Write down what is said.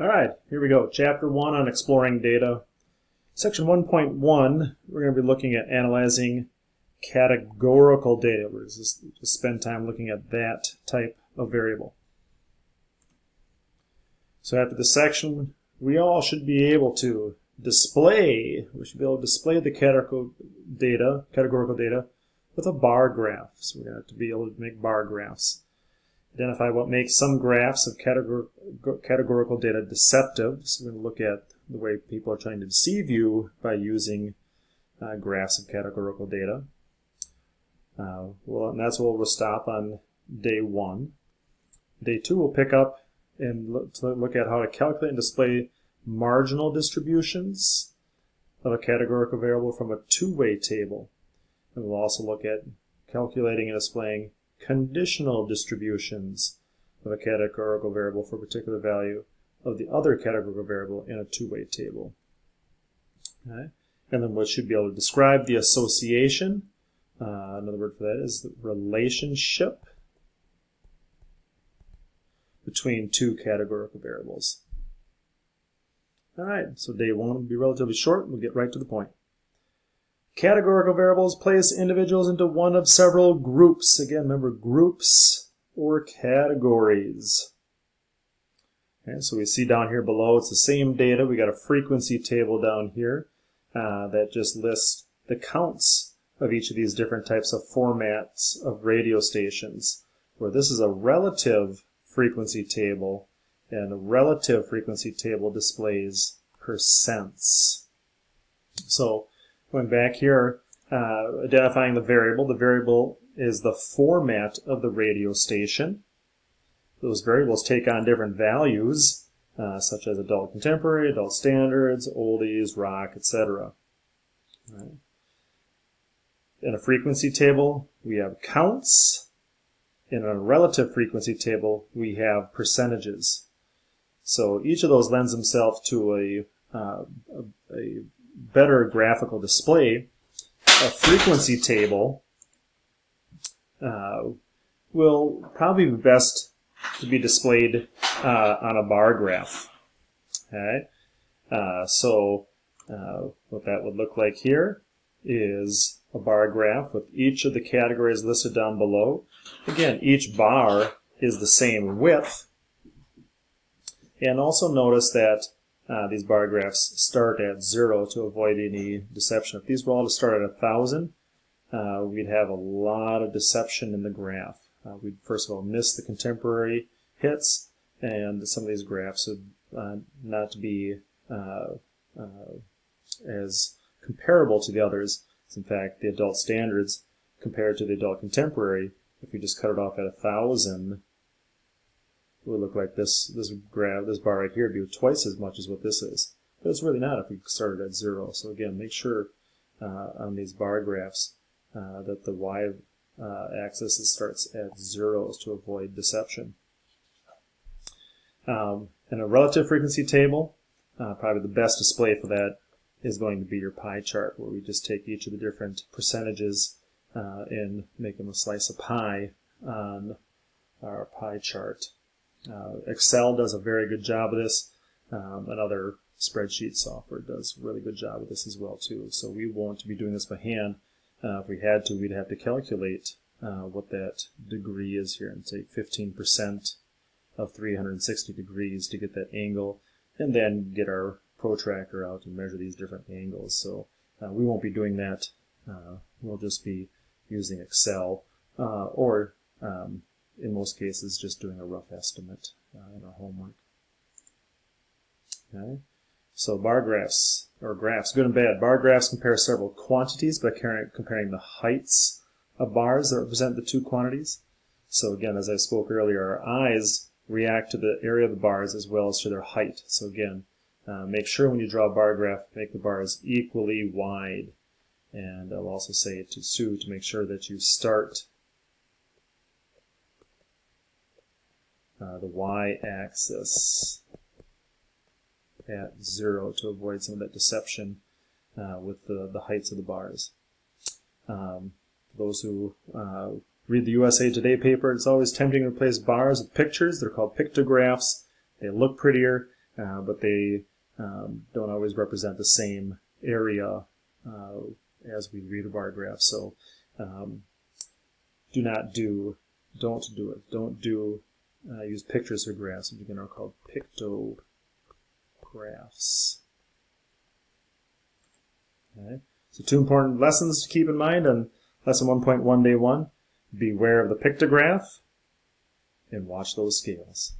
All right, here we go. Chapter 1 on exploring data. Section 1.1, we're going to be looking at analyzing categorical data. We're just, just spend time looking at that type of variable. So after this section, we all should be able to display, we should be able to display the categorical data, categorical data with a bar graph. So we're going to have to be able to make bar graphs. Identify what makes some graphs of categor categorical data deceptive. So we're going to look at the way people are trying to deceive you by using uh, graphs of categorical data. Uh, well, and that's where we'll stop on day one. Day two, we'll pick up and look, look at how to calculate and display marginal distributions of a categorical variable from a two-way table. And we'll also look at calculating and displaying conditional distributions of a categorical variable for a particular value of the other categorical variable in a two-way table. Okay. And then we should be able to describe the association. Uh, another word for that is the relationship between two categorical variables. All right, so day one will be relatively short. We'll get right to the point. Categorical variables place individuals into one of several groups. Again, remember groups or categories. Okay, so we see down here below, it's the same data. We got a frequency table down here uh, that just lists the counts of each of these different types of formats of radio stations, where this is a relative frequency table, and the relative frequency table displays percents. So Going back here, uh, identifying the variable. The variable is the format of the radio station. Those variables take on different values, uh, such as adult contemporary, adult standards, oldies, rock, etc. Right. In a frequency table, we have counts. In a relative frequency table, we have percentages. So each of those lends themselves to a, uh, a, a better graphical display, a frequency table uh, will probably be best to be displayed uh, on a bar graph. Okay, uh, so uh, what that would look like here is a bar graph with each of the categories listed down below. Again, each bar is the same width. And also notice that uh, these bar graphs start at zero to avoid any deception. If these were all to start at a thousand, uh, we'd have a lot of deception in the graph. Uh, we'd first of all miss the contemporary hits, and some of these graphs would uh, not be uh, uh, as comparable to the others. In fact, the adult standards compared to the adult contemporary, if we just cut it off at a thousand, it would look like this this graph, this bar right here would be twice as much as what this is. But it's really not if we started at zero. So again, make sure uh, on these bar graphs uh, that the y uh, axis starts at zeros to avoid deception. Um, in a relative frequency table, uh, probably the best display for that is going to be your pie chart, where we just take each of the different percentages uh, and make them a slice of pie on our pie chart. Uh, Excel does a very good job of this. Um, another spreadsheet software does a really good job of this as well too. So we won't be doing this by hand. Uh, if we had to, we'd have to calculate uh, what that degree is here and take 15% of 360 degrees to get that angle and then get our protractor out and measure these different angles. So uh, we won't be doing that. Uh, we'll just be using Excel uh, or um, in most cases, just doing a rough estimate uh, in our homework. Okay, so bar graphs, or graphs, good and bad. Bar graphs compare several quantities by comparing the heights of bars that represent the two quantities. So again, as I spoke earlier, our eyes react to the area of the bars as well as to their height. So again, uh, make sure when you draw a bar graph, make the bars equally wide. And I'll also say to Sue to make sure that you start uh, the y-axis at zero to avoid some of that deception uh, with the, the heights of the bars. Um, those who uh, read the USA Today paper, it's always tempting to replace bars with pictures. They're called pictographs. They look prettier. uh, but they um, don't always represent the same area uh, as we read a bar graph. So um, do not do, don't do it. Don't do, uh, use pictures for graphs, which again are called pictographs. Okay. So two important lessons to keep in mind on lesson 1.1 day one. Beware of the pictograph and watch those scales.